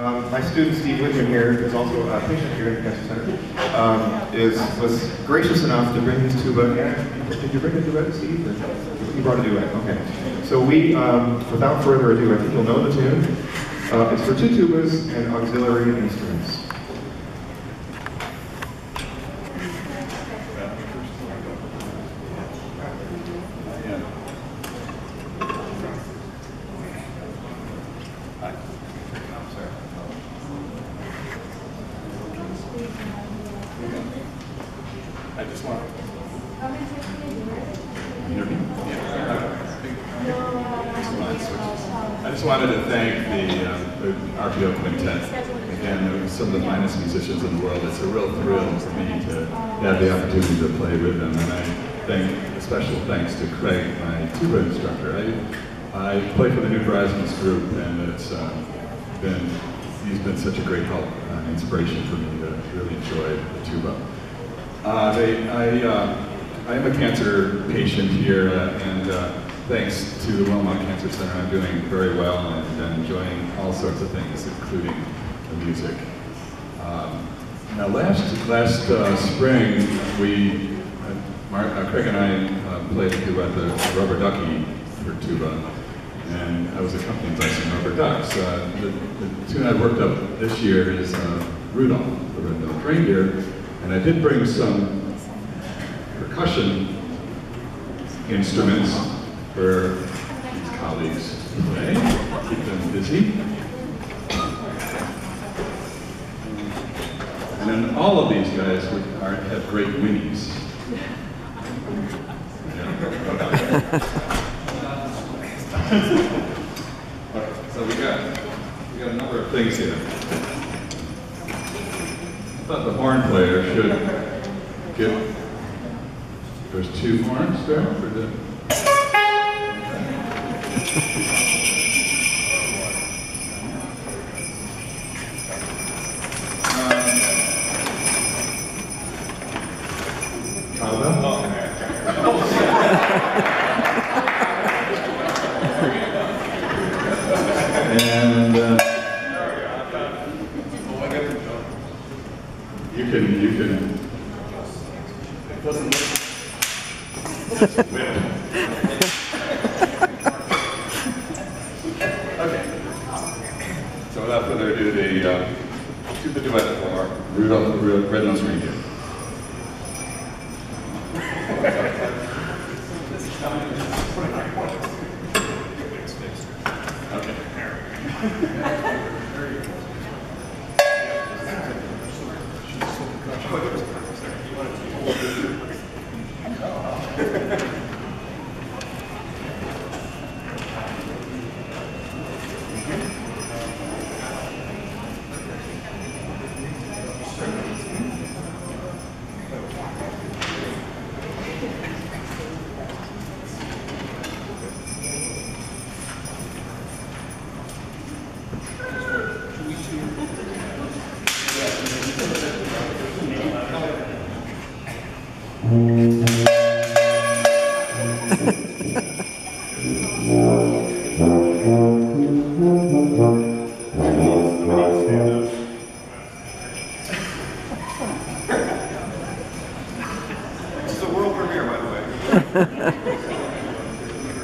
Um, my student Steve Whitman here is also a patient here at the Cancer Center. Um, is was gracious enough to bring his tuba. Did you bring a duet, Steve? You brought a duet. Okay. So we, um, without further ado, I think you'll know the tune. Uh, it's for two tubas and auxiliary instruments. I just. I just wanted to thank the, um, the RPO Quintet. Again, they're some of the finest musicians in the world. It's a real thrill for me to have the opportunity to play with them. And I thank a special thanks to Craig, my tuba instructor. I, I play for the New Horizons group, and it's uh, been he's been such a great help, uh, inspiration for me to really enjoy the tuba. Uh, they, I, uh, I am a cancer patient here, uh, and uh, thanks to the Wilmot Cancer Center, I'm doing very well and enjoying all sorts of things, including the music. Um, now, last last uh, spring, we, Mark, Craig and I played a at the Rubber Ducky for tuba, and I was accompanied by some rubber ducks. Uh, the, the tune I worked up this year is uh, Rudolph, the Red-Nosed Reindeer, and I did bring some percussion instruments for these colleagues to play, keep them busy. And then all of these guys would, are, have great whinnies. okay, so we got, we got a number of things here. I thought the horn player should get, there's two horns there for the, and uh, can, you can. It doesn't okay. So without further ado, the uh, tuba duet for Rudolph the Red-Nosed Reindeer.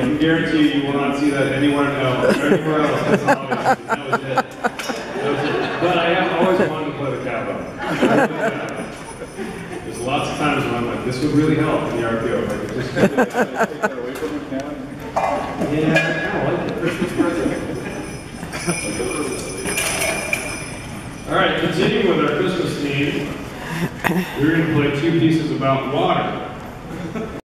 can guarantee you will not see that anywhere else. Anywhere else. That's all. That was it. That was it. But I have always wanted to play the cowbell. There's lots of times when I'm like, this would really help in the RPO. If I could just take that away from him now. Yeah, I kind of like it. Christmas present. All right, continuing with our Christmas theme, we're going to play two pieces about water.